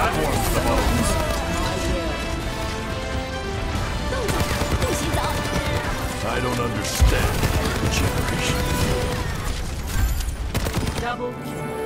I don't understand Generation. Double.